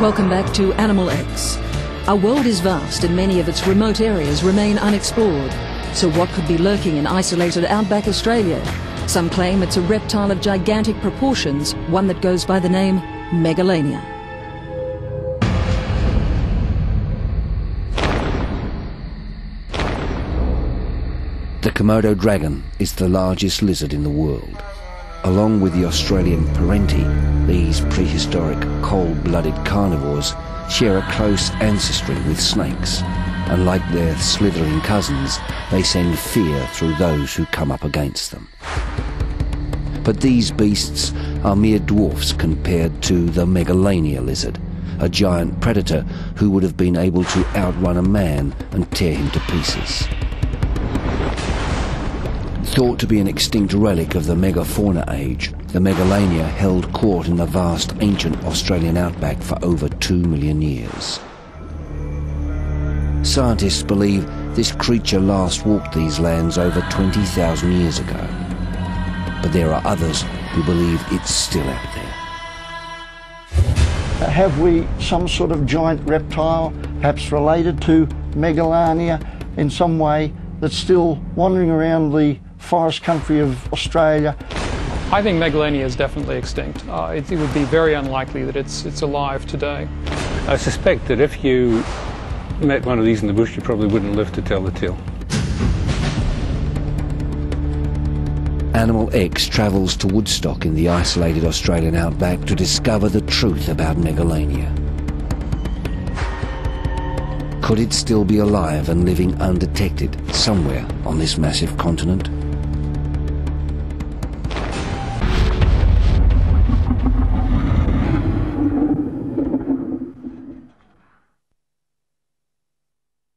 Welcome back to Animal X. Our world is vast and many of its remote areas remain unexplored. So what could be lurking in isolated outback Australia? Some claim it's a reptile of gigantic proportions, one that goes by the name Megalania. The Komodo dragon is the largest lizard in the world. Along with the Australian Perenti, these prehistoric cold-blooded carnivores share a close ancestry with snakes, and like their slithering cousins, they send fear through those who come up against them. But these beasts are mere dwarfs compared to the Megalania lizard, a giant predator who would have been able to outrun a man and tear him to pieces. Thought to be an extinct relic of the megafauna age, the Megalania held court in the vast ancient Australian outback for over two million years. Scientists believe this creature last walked these lands over 20,000 years ago. But there are others who believe it's still out there. Uh, have we some sort of giant reptile, perhaps related to Megalania in some way, that's still wandering around the forest country of Australia. I think Megalania is definitely extinct. Uh, it, it, would be very unlikely that it's, it's alive today. I suspect that if you met one of these in the bush, you probably wouldn't live to tell the tale. Animal X travels to Woodstock in the isolated Australian outback to discover the truth about Megalania. Could it still be alive and living undetected somewhere on this massive continent?